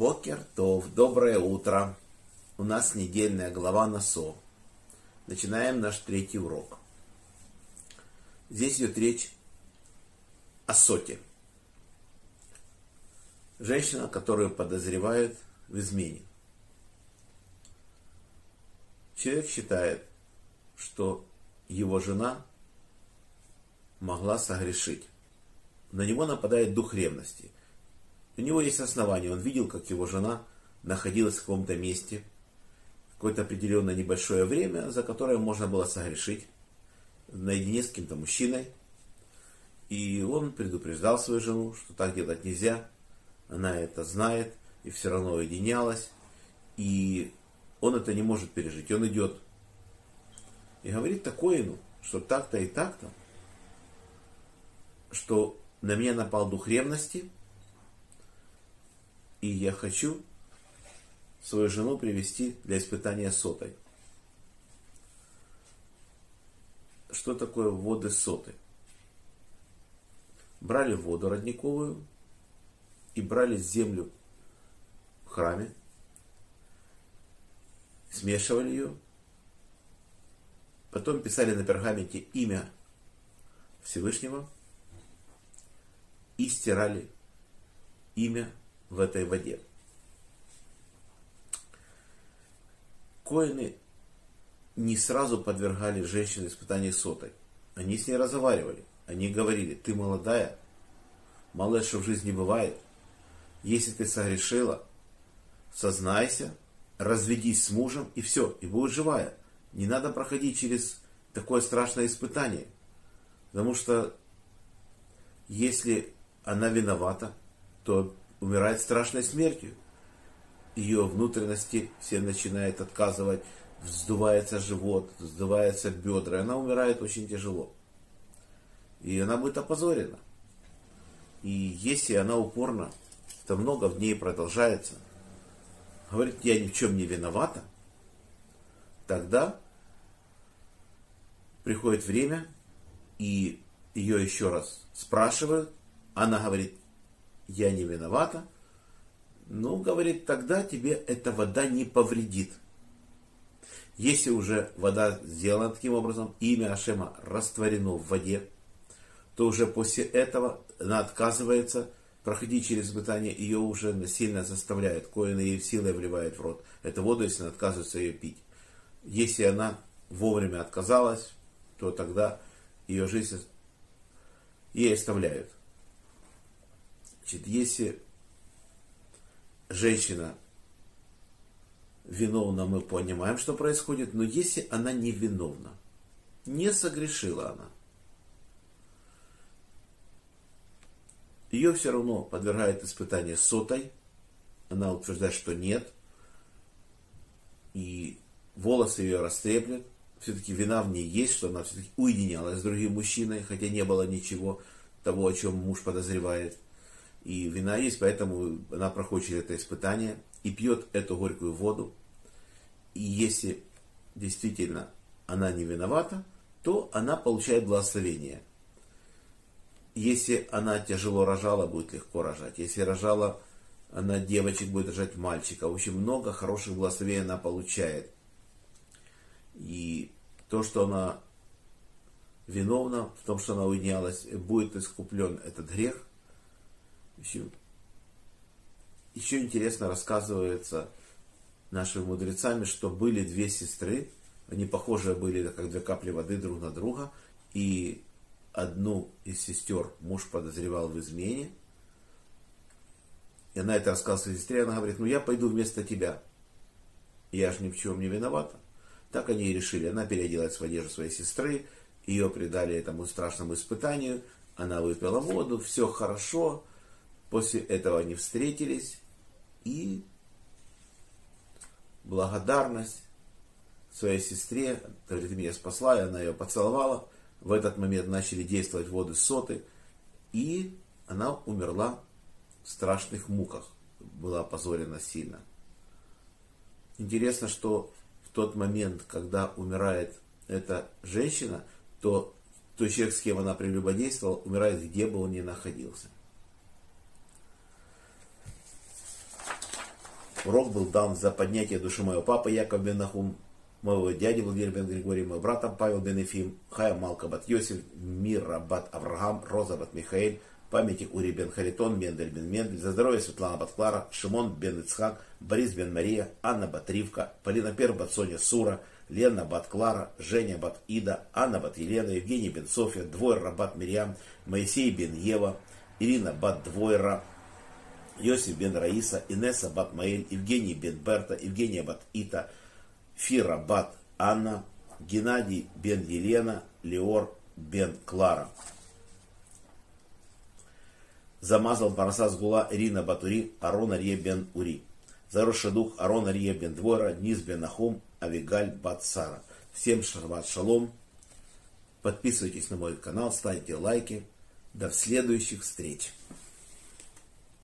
Бокер Тов, доброе утро. У нас недельная глава Насо. Начинаем наш третий урок. Здесь идет речь о соте. Женщина, которую подозревают в измене. Человек считает, что его жена могла согрешить. На него нападает дух ревности – у него есть основания. Он видел, как его жена находилась в каком-то месте какое-то определенное небольшое время, за которое можно было согрешить наедине с каким-то мужчиной. И он предупреждал свою жену, что так делать нельзя. Она это знает и все равно уединялась. И он это не может пережить. Он идет и говорит такое, ну, что так-то и так-то, что на меня напал дух ревности – и я хочу свою жену привести для испытания сотой. Что такое воды соты? Брали воду родниковую и брали землю в храме, смешивали ее, потом писали на пергаменте имя Всевышнего и стирали имя в этой воде. Коины не сразу подвергали женщину испытанию сотой. Они с ней разговаривали. Они говорили, ты молодая, мало что в жизни бывает. Если ты согрешила, сознайся, разведись с мужем и все, и будешь живая. Не надо проходить через такое страшное испытание. Потому что если она виновата, то умирает страшной смертью. Ее внутренности все начинают отказывать, вздувается живот, вздуваются бедра, и она умирает очень тяжело. И она будет опозорена. И если она упорно, то много в ней продолжается, говорит, я ни в чем не виновата, тогда приходит время, и ее еще раз спрашивают, она говорит, я не виновата. Ну, говорит, тогда тебе эта вода не повредит. Если уже вода сделана таким образом, имя Ашема растворено в воде, то уже после этого она отказывается проходить через испытание, ее уже насильно заставляет, коины ей силой вливает в рот. эту воду, если она отказывается ее пить. Если она вовремя отказалась, то тогда ее жизнь ей оставляют. Значит, если женщина виновна, мы понимаем, что происходит, но если она не виновна, не согрешила она, ее все равно подвергает испытанию сотой, она утверждает, что нет, и волосы ее растреплет, все-таки вина в ней есть, что она все-таки уединялась с другим мужчиной, хотя не было ничего того, о чем муж подозревает – и вина есть, поэтому она проходит это испытание и пьет эту горькую воду. И если действительно она не виновата, то она получает благословение. Если она тяжело рожала, будет легко рожать. Если рожала она девочек, будет рожать мальчика. В общем, много хороших благословений она получает. И то, что она виновна в том, что она уединялась, будет искуплен этот грех – еще, еще интересно рассказывается нашими мудрецами, что были две сестры, они похожие были, как две капли воды друг на друга, и одну из сестер муж подозревал в измене, и она это рассказывала своей сестре, она говорит, ну я пойду вместо тебя, я же ни в чем не виновата. Так они и решили. Она переоделась в одежду своей сестры, ее предали этому страшному испытанию, она выпила воду, все хорошо, После этого они встретились и благодарность своей сестре, говорит, меня спасла, и она ее поцеловала. В этот момент начали действовать воды соты, и она умерла в страшных муках, была опозорена сильно. Интересно, что в тот момент, когда умирает эта женщина, то тот человек, с кем она прелюбодействовала, умирает, где бы он ни находился. Урок был дан за поднятие души моего папы Яков бен Нахум, моего дяди Владимир бен Григорий, моего брата Павел бен Ефим, Хая Малка бат Йосиф, Мира бат Авраам, Роза бат Михаил, памяти Ури бен Харитон, Мендель бен Мендель, за здоровье Светлана бат Клара, Шимон бен Ицхак, Борис бен Мария, Анна бат Ривка, Полина Пер бат Соня Сура, Лена бат Клара, Женя бат Ида, Анна бат Елена, Евгений бен София, Двойра бат Мирьям, Моисей бен Ева, Ирина бат Двойра, Йосиф бен Раиса, Инесса бат Маэль, Евгений бен Берта, Евгения бат Ита, Фира бат Анна, Геннадий бен Елена, Леор бен Клара. Замазал Парасас Гула Ирина Батури, Арон Арье бен Ури. Заросший дух Арон Арье бен Двора, Низ бен Нахум, Авигаль бат Сара. Всем шарват шалом. Подписывайтесь на мой канал, ставьте лайки. До следующих встреч.